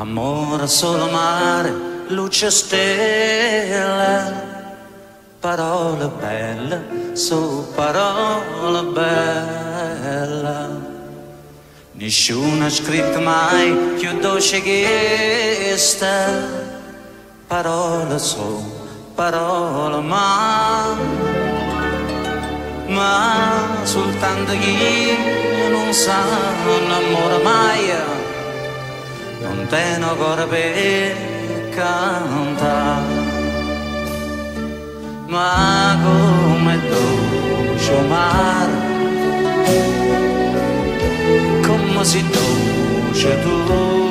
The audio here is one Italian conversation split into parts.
Amore solo mare, luce stelle, parole belle, su parole belle. Nessuno ha scritto mai più dolce che questa, parole su parole ma, ma soltanto chi non sa l'amore mai non tengo ancora per cantare ma come dolce mare come si dolce tu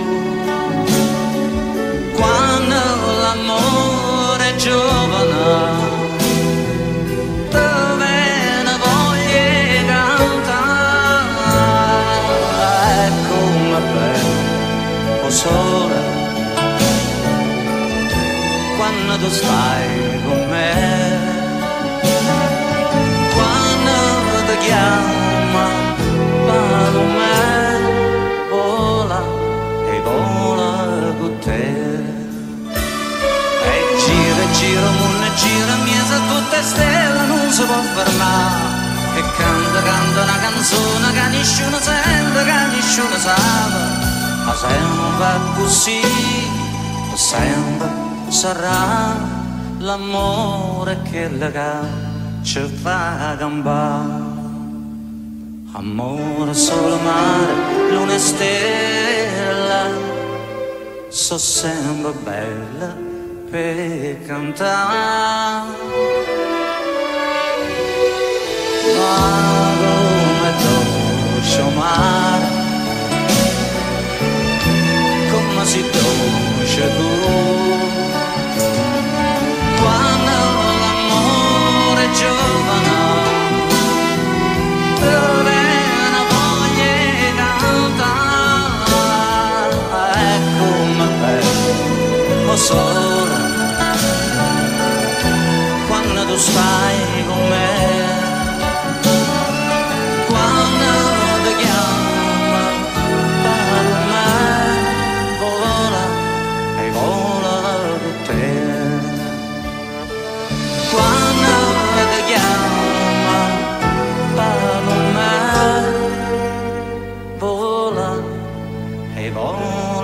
quando stai con me. Quando ti chiama vado me vola e vola con te. E gira e gira mondo e gira miesa tutte stelle non si può fermare. E canta canta una canzone che nessuno sente che nessuno sa. Ma sempre così, sempre sarà l'amore che lega ci fa gambare. Amore solo mare, luna e stella, so sempre bella per cantare. Ma sola quando tu stai con me quando vola e vola te quando vola e vola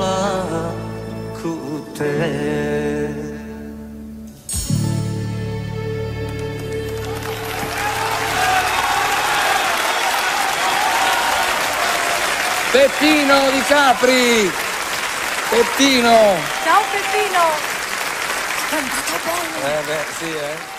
Peppino di Capri! Peppino! Ciao Peppino! È andato bene! Eh beh, sì, eh.